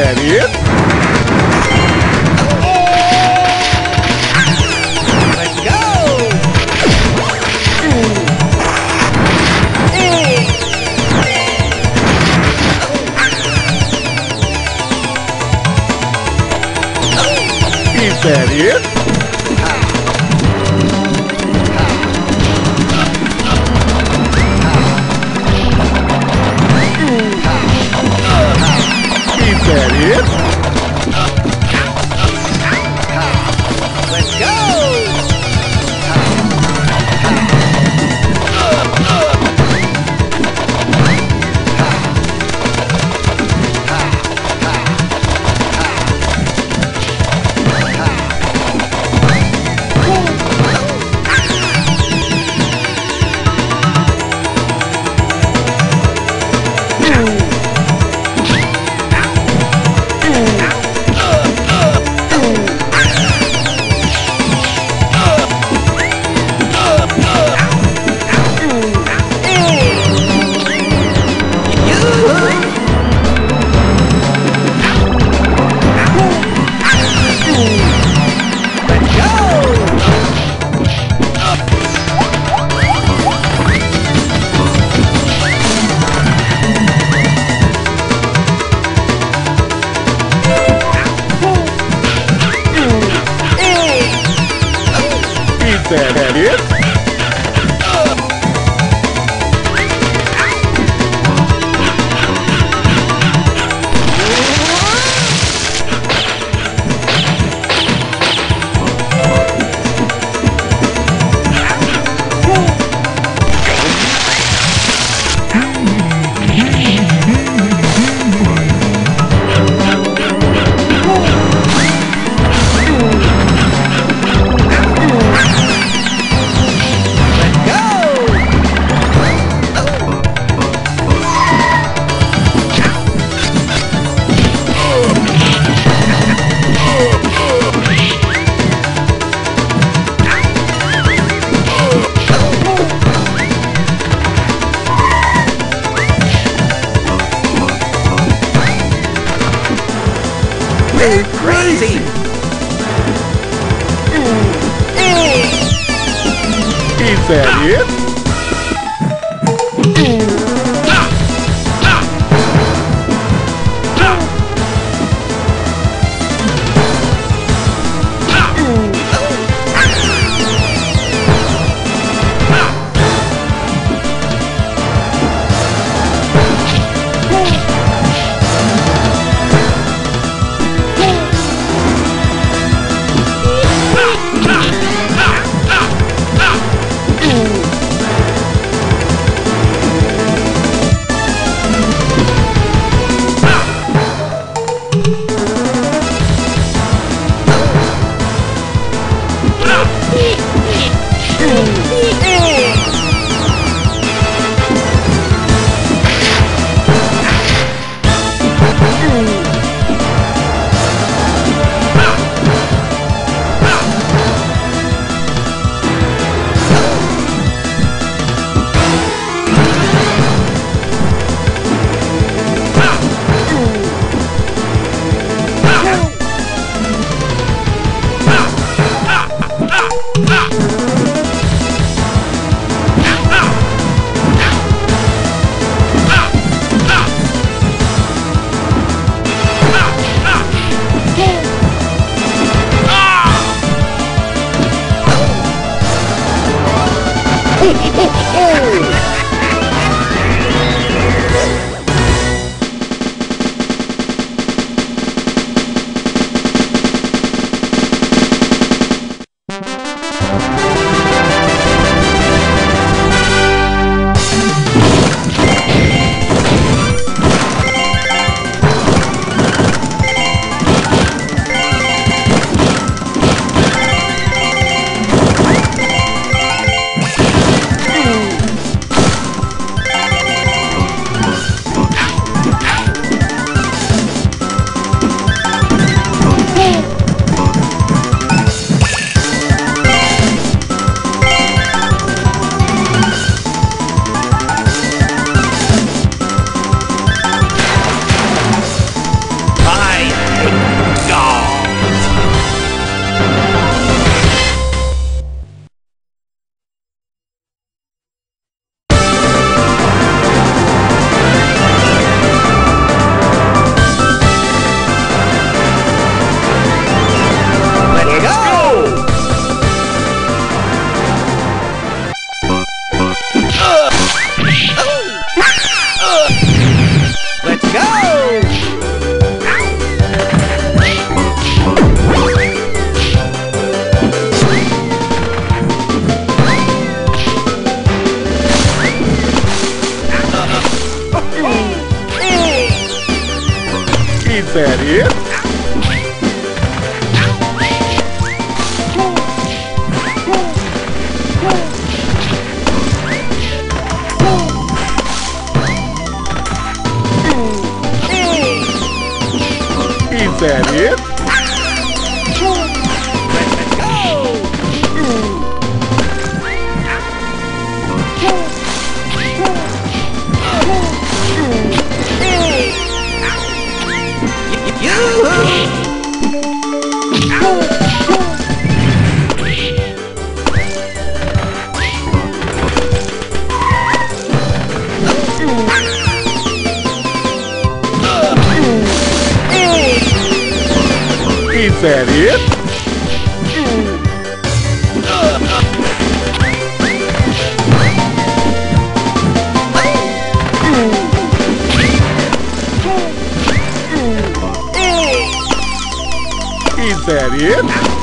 that it? Let's go! Is that it? Is that Is that is. that it? Is that it? Is that it?